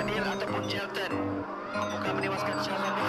Fadil ataupun Chelten mampukah menewaskan Shazam